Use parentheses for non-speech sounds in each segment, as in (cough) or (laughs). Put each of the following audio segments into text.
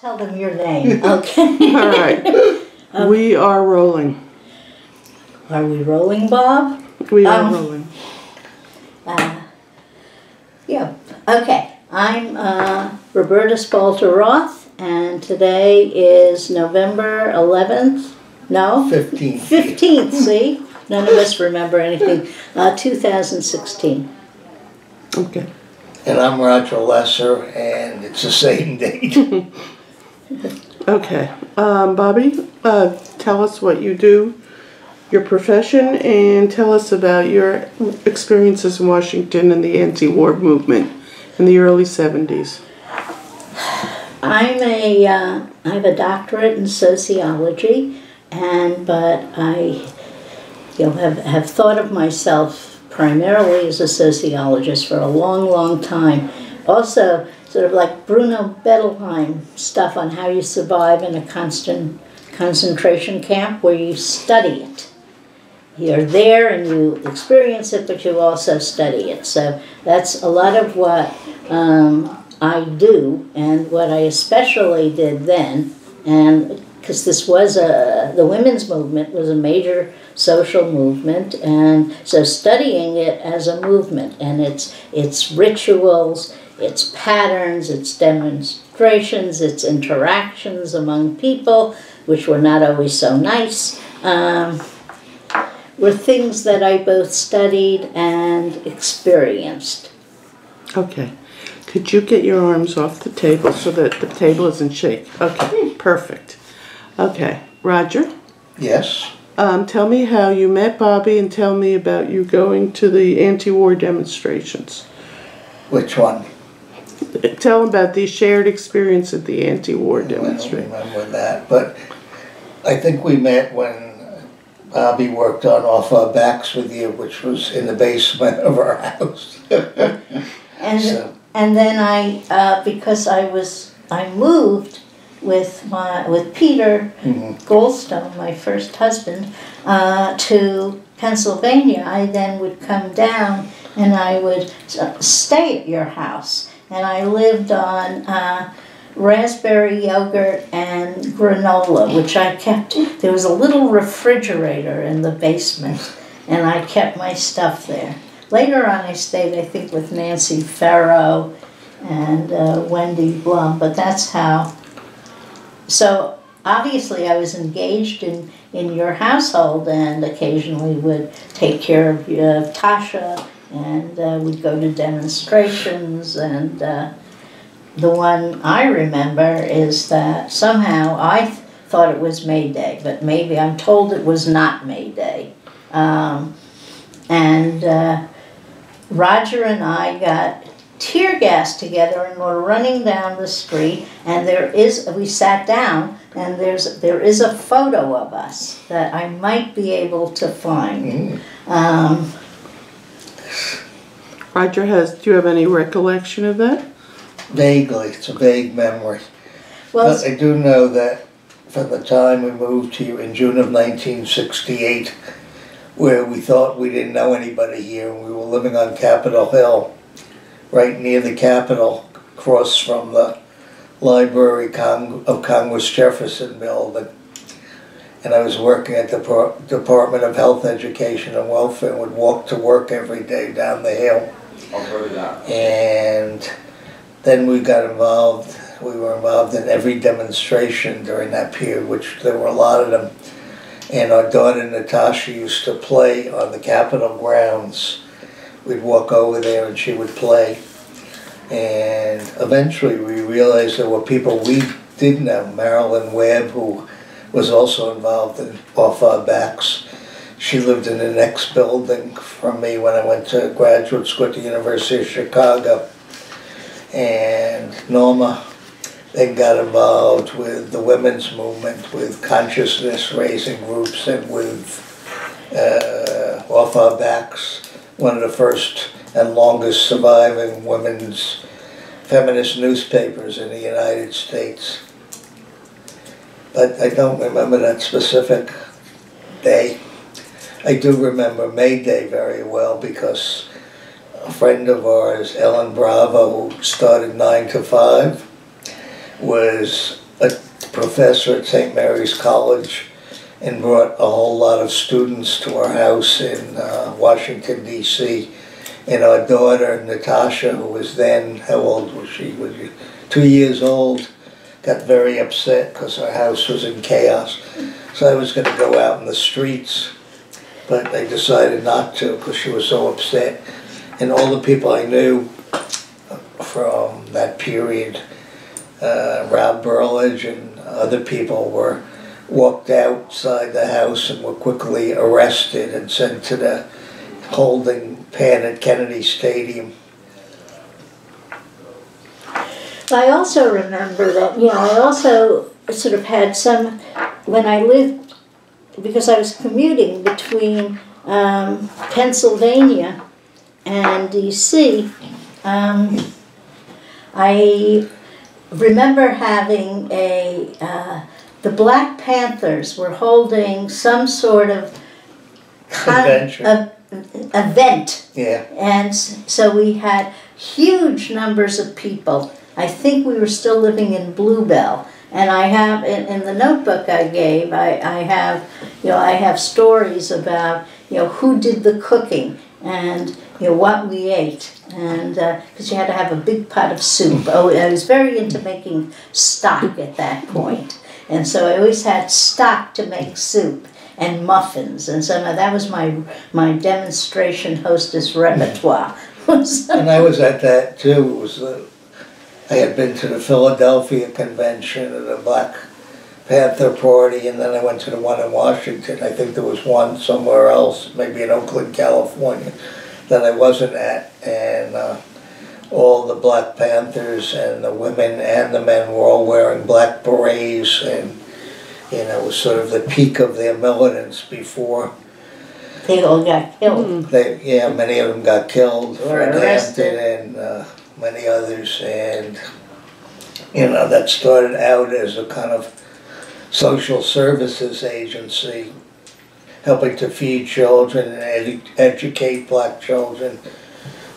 Tell them your name, (laughs) okay? All right. We are rolling. Are we rolling, Bob? We are Um, rolling. Uh, Yeah, okay. I'm uh, Roberta Spalter Roth, and today is November 11th. No? 15. 15th, see? None of us remember anything. Uh, 2016. Okay. And I'm Roger Lesser, and it's the same date. (laughs) Okay. Um, Bobby, uh, tell us what you do, your profession, and tell us about your experiences in Washington and the anti-war movement in the early 70s. I'm a, uh, I have a doctorate in sociology, and but I, you know, have, have thought of myself primarily as a sociologist for a long, long time. Also, sort of like Bruno Bettelheim stuff on how you survive in a constant concentration camp where you study it. You're there and you experience it, but you also study it. So that's a lot of what um, I do, and what I especially did then, and because this was a the women's movement was a major social movement, and so studying it as a movement and its its rituals, its patterns, its demonstrations, its interactions among people, which were not always so nice. Um, were things that I both studied and experienced. Okay. Could you get your arms off the table so that the table isn't shake? Okay, perfect. Okay, Roger, yes? um, tell me how you met Bobby and tell me about you going to the anti-war demonstrations. Which one? Tell them about the shared experience at the anti-war demonstration. I don't demonstration. remember that, but I think we met when Bobby worked on Off Our Backs with you, which was in the basement of our house. (laughs) And So, and then I uh, because I was I moved with my with Peter mhm. Goldstone, my first husband, uh, to Pennsylvania. I then would come down and I would uh, stay at your house, and I lived on. Uh, raspberry yogurt and granola, which I kept. There was a little refrigerator in the basement, and I kept my stuff there. Later on, I stayed, I think, with Nancy Farrow and uh, Wendy Blum, but that's how. So obviously, I was engaged in, in your household and occasionally would take care of uh, Tasha and uh, we'd go to demonstrations and. Uh, the one I remember is that somehow I th- thought it was May Day, but maybe I'm told it was not May Day. Um, and uh, Roger and I got tear gas together and we're running down the street and there is we sat down and there's there is a photo of us that I might be able to find. Mm. Um, Roger has, do you have any recollection of that? Vaguely, it's a vague memory. well, But I do know that from the time we moved here in June of 1968, where we thought we didn't know anybody here, and we were living on Capitol Hill, right near the Capitol, across from the Library Cong- of Congress Jefferson building. And I was working at the Par- Department of Health, Education, and Welfare, and would walk to work every day down the hill. And then we got involved, we were involved in every demonstration during that period, which there were a lot of them. And our daughter Natasha used to play on the Capitol grounds. We'd walk over there and she would play. And eventually we realized there were people we didn't know, Marilyn Webb, who was also involved in Off Our Backs. She lived in the next building from me when I went to graduate school at the University of Chicago and Norma then got involved with the women's movement, with consciousness raising groups, and with uh, Off Our Backs, one of the first and longest surviving women's feminist newspapers in the United States. But I don't remember that specific day. I do remember May Day very well because a friend of ours, Ellen Bravo, who started 9 to 5, was a professor at St. Mary's College and brought a whole lot of students to our house in uh, Washington, D.C. And our daughter, Natasha, who was then, how old was she? Was she two years old? Got very upset because our house was in chaos. So I was going to go out in the streets, but I decided not to because she was so upset. And all the people I knew from that period, uh, Rob Burlage and other people were walked outside the house and were quickly arrested and sent to the holding pen at Kennedy Stadium. I also remember that, you know, I also sort of had some, when I lived, because I was commuting between um, Pennsylvania and DC, um, I remember having a, uh, the Black Panthers were holding some sort of Convention. of- event Yeah, and so we had huge numbers of people. I think we were still living in Blue Bell. And I have, in, in the notebook I gave, I, I have, you know, I have stories about, you know, who did the cooking and, you know, what we ate. And, uh, because you had to have a big pot of soup. Oh, I was very into making stock at that point. And so I always had stock to make soup and muffins. And so that was my, my demonstration hostess repertoire. (laughs) And I was at that too. It was the, I had been to the Philadelphia convention and the Black Panther party, and then I went to the one in Washington. I think there was one somewhere else, maybe in Oakland, California, that I wasn't at, and. Uh, all the Black Panthers and the women and the men were all wearing black berets and you know, it was sort of the peak of their militants before they all got killed. they, yeah, many of them got killed. Or arrested. And uh, many others, and you know that started out as a kind of social services agency, helping to feed children and edu- educate black children.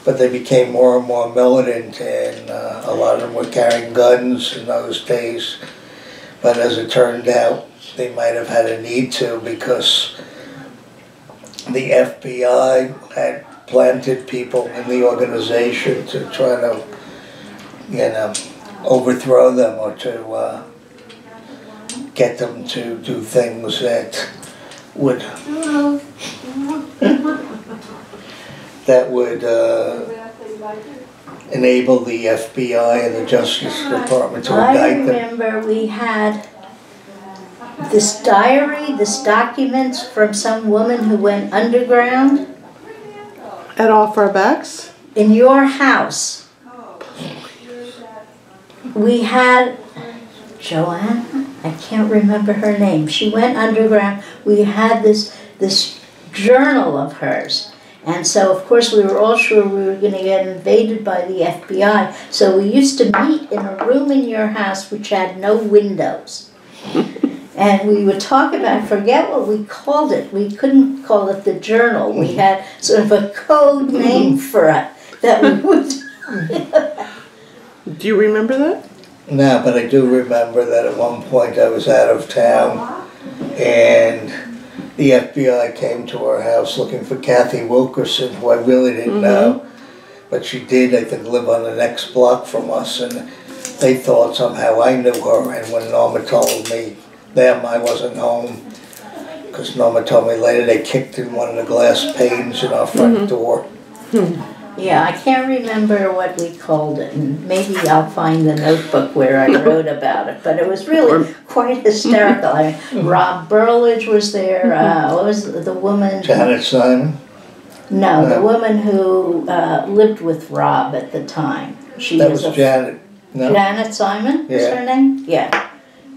But they became more and more militant, and uh, a lot of them were carrying guns in those days. But as it turned out, they might have had a need to because the FBI had planted people in the organization to try to, you know, overthrow them or to uh, get them to do things that would that would uh, enable the FBI and the Justice Department to indict them. I remember we had this diary, this documents from some woman who went underground At off our backs? in your house. We had Joanne, I can't remember her name. She went underground. We had this this journal of hers. And so of course we were all sure we were gonna get invaded by the FBI. So we used to meet in a room in your house which had no windows. And we would talk about, forget what we called it. We couldn't call it the journal. We mm-hmm. had sort of a code mm-hmm. name for it that we would (laughs) Do you remember that? No, but I do remember that at one point I was out of town and the FBI came to our house looking for Cathy Wilkerson, who I really didn't mm-hmm. know. But she did, I think, live on the next block from us and they thought somehow I knew her and when Norma told me them I wasn't home because Norma told me later they kicked in one of the glass panes in our front door. (laughs) Yeah, I can't remember what we called it, and maybe I'll find the notebook where I (laughs) wrote about it, but it was really quite hysterical. I mean, Rob Burlage was there, uh, what was the woman? Janet Simon, No, the woman who, uh, lived with Rob at the time. She that was was Janet, no? Janet Simon, is Yeah. her name? Yeah,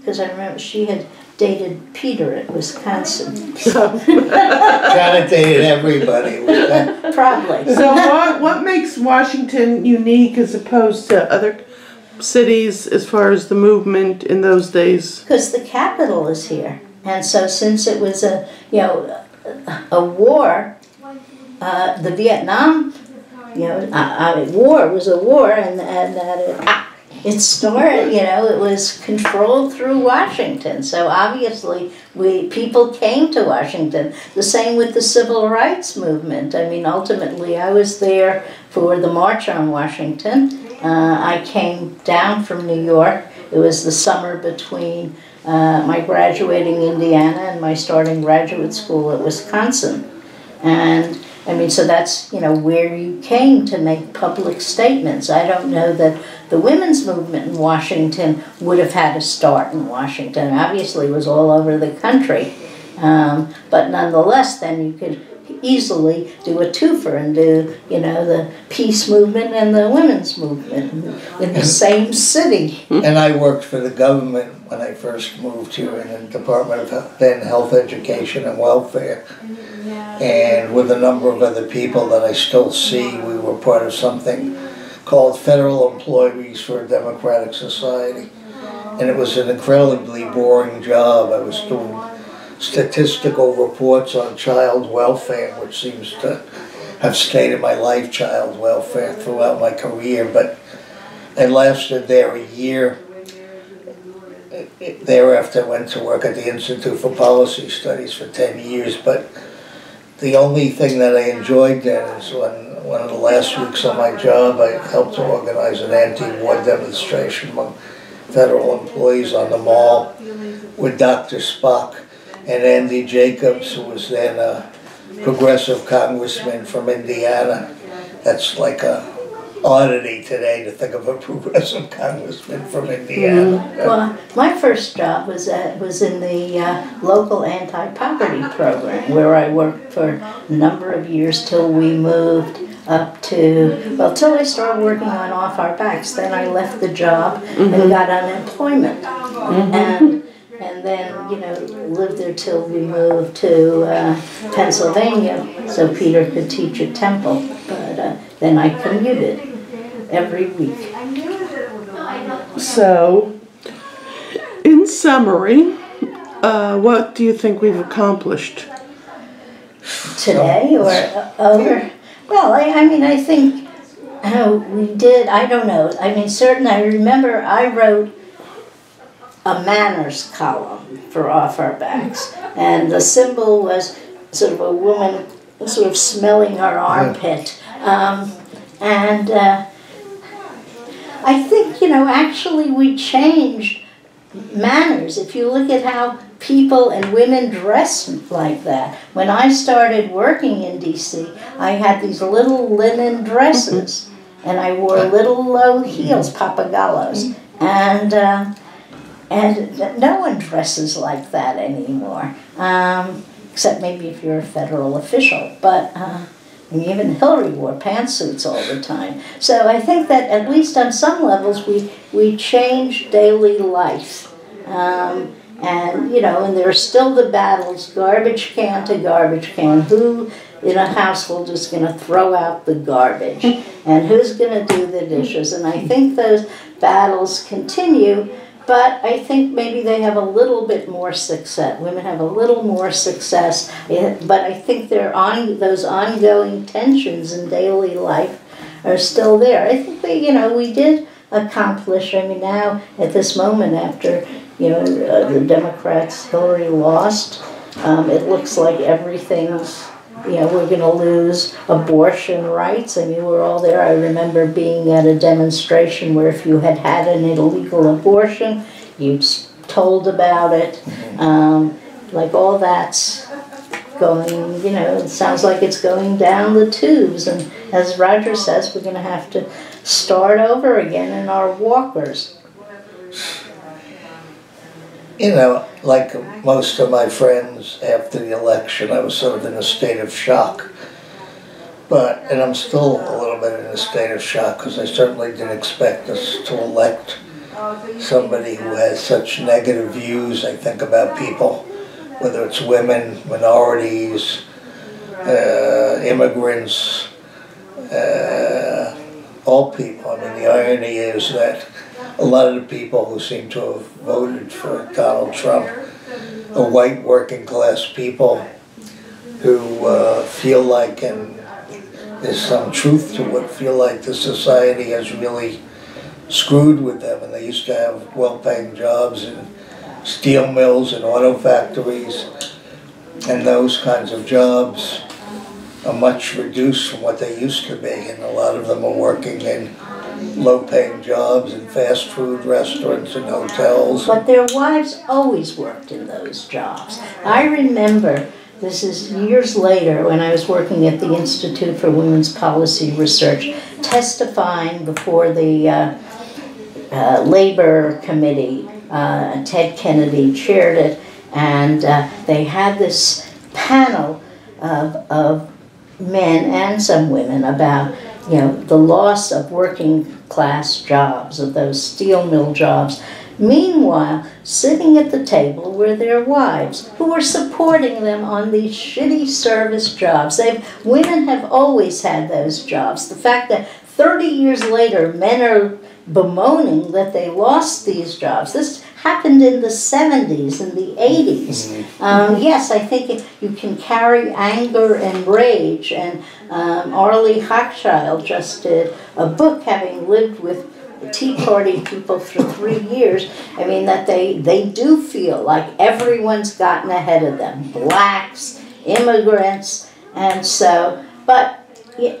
because I remember she had dated Peter at Wisconsin, (laughs) Janet dated everybody. It that- probably. So what, what makes Washington unique as opposed to other cities as far as the movement in those days? Because the capital is here. And so since it was a, you know, a, a war, uh, the Vietnam, you know, war was a war and, and that it, ah, it started, you know, it was controlled through Washington. So obviously, we people came to Washington. The same with the civil rights movement. I mean, ultimately, I was there for the March on Washington. Uh, I came down from New York. It was the summer between uh, my graduating Indiana and my starting graduate school at Wisconsin. And I mean, so that's, you know, where you came to make public statements. I don't know that the women's movement in Washington would have had a start in Washington. Obviously, it was all over the country. Um, but nonetheless, then you could easily do a twofer and do, you know, the peace movement and the women's movement in the same city. And I worked for the government when I first moved here in the Department of Health- then Health Education and Welfare. And with a number of other people that I still see, we were part of something called Federal Employees for a Democratic Society. And it was an incredibly boring job. I was doing statistical reports on child welfare, which seems to have stayed in my life, child welfare, throughout my career. But I lasted there a year. Thereafter, went to work at the Institute for Policy Studies for 10 years. But the only thing that I enjoyed then is when one of the last weeks of my job, I helped to organize an anti-war demonstration among federal employees on the mall with Dr. Spock and Andy Jacobs, who was then a progressive congressman from Indiana. That's like a oddity today to think of a progressive congressman from Indiana. Well, my first job was at, was in the uh, local anti-poverty program where I worked for a number of years till we moved up to well till I started working on off our backs. Then I left the job and got unemployment, and and then you know lived there till we moved to uh, Pennsylvania so Peter could teach at Temple. But uh, then I commuted every week. So, in summary, uh, what do you think we've accomplished? today or over. Well, I, I mean, I think uh, we did. I don't know. I mean, certain. I remember I wrote a manners column for Off Our Backs, and the symbol was sort of a woman sort of smelling her armpit, um, and. Uh, I think, you know, actually we changed manners. If you look at how people and women dress like that. When I started working in DC, I had these little linen dresses and I wore little low heels, Pappagallos. And, uh, and no one dresses like that anymore, um, except maybe if you're a federal official. But uh, and even Hillary wore pantsuits all the time. So I think that at least on some levels we, we change daily life. Um, and, you know, and there are still the battles, garbage can to garbage can. Who in a household is going to throw out the garbage? And who's going to do the dishes? And I think those battles continue. But I think maybe they have a little bit more success. Women have a little more success, eh, but I think they're on those ongoing tensions in daily life are still there. I think we, you know, we did accomplish. I mean, now at this moment, after you know uh, the Democrats, Hillary lost, um, it looks like everything's you know, we're going to lose abortion rights. I mean, we're all there. I remember being at a demonstration where if you had had an illegal abortion, you'd told about it. Um, like all that's going, you know, it sounds like it's going down the tubes. And as Roger says, we're going to have to start over again in our walkers. You know, like most of my friends after the election, I was sort of in a state of shock. But, and I'm still a little bit in a state of shock because I certainly didn't expect us to elect somebody who has such negative views, I think, about people, whether it's women, minorities, uh, immigrants, uh, all people. I mean, the irony is that a lot of the people who seem to have voted for Donald Trump are white working class people who uh, feel like, and there's some truth to it, feel like the society has really screwed with them, and they used to have well-paying jobs in steel mills and auto factories, and those kinds of jobs are much reduced from what they used to be, and a lot of them are working in low-paying jobs in fast food restaurants and hotels. But their wives always worked in those jobs. I remember, this is years later, when I was working at the Institute for Women's Policy Research, testifying before the uh, uh, Labor Committee. Uh, Ted Kennedy chaired it, and uh, they had this panel of, of men and some women about you know the loss of working class jobs of those steel mill jobs. Meanwhile sitting at the table were their wives who were supporting them on these shitty service jobs. They've, women have always had those jobs. The fact that 30 years later men are bemoaning that they lost these jobs. This happened in the 70s and the 80s. Um, yes, I think it, you can carry anger and rage. And um, Arlie Hochschild just did a book having lived with Tea Party people for three years. I mean, that they, they do feel like everyone's gotten ahead of them blacks, immigrants, and so, but. Yeah,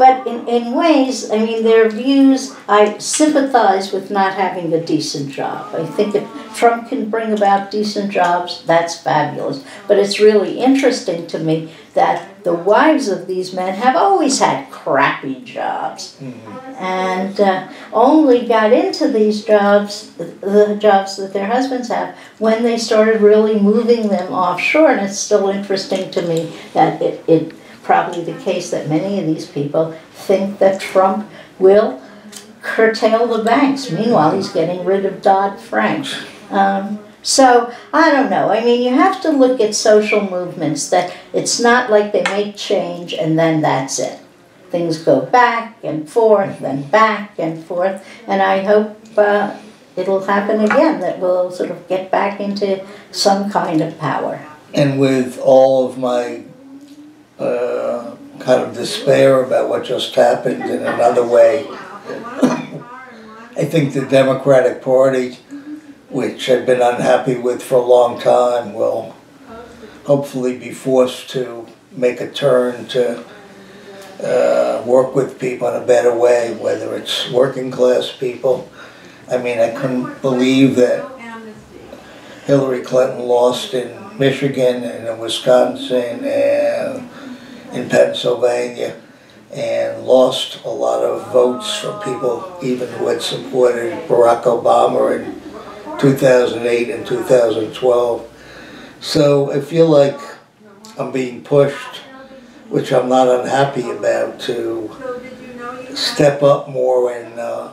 but in, in ways, I mean, their views, I sympathize with not having a decent job. I think if Trump can bring about decent jobs, that's fabulous. But it's really interesting to me that the wives of these men have always had crappy jobs mm-hmm. and uh, only got into these jobs, the jobs that their husbands have, when they started really moving them offshore. And it's still interesting to me that it, it probably the case that many of these people think that Trump will curtail the banks. Meanwhile, he's getting rid of Dodd Frank. Um, so I don't know. I mean, you have to look at social movements that it's not like they make change and then that's it. Things go back and forth and back and forth, and I hope uh, it'll happen again that we'll sort of get back into some kind of power. And with all of my uh, kind of despair about what just happened in another way. I think the Democratic Party, which I've been unhappy with for a long time, will hopefully be forced to make a turn to uh, work with people in a better way, whether it's working class people. I mean, I couldn't believe that Hillary Clinton lost in Michigan and in Wisconsin and in Pennsylvania and lost a lot of votes from people even who had supported Barack Obama in 2008 and 2012. So I feel like I'm being pushed, which I'm not unhappy about, to step up more and uh,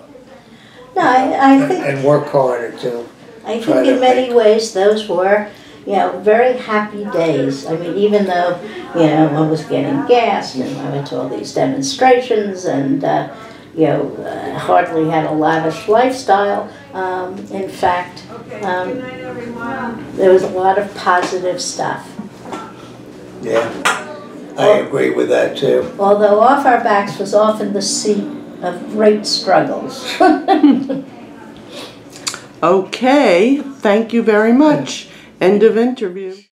no, I, I think, and work harder to. I think in many ways those were you know, very happy days. I mean, even though, you know, I was getting gassed and I went to all these demonstrations and, uh, you know, uh, hardly had a lavish lifestyle. Um, in fact, um, there was a lot of positive stuff. Yeah, I agree with that too. Although off our backs was often the seat of great struggles. (laughs) okay, thank you very much. End of interview.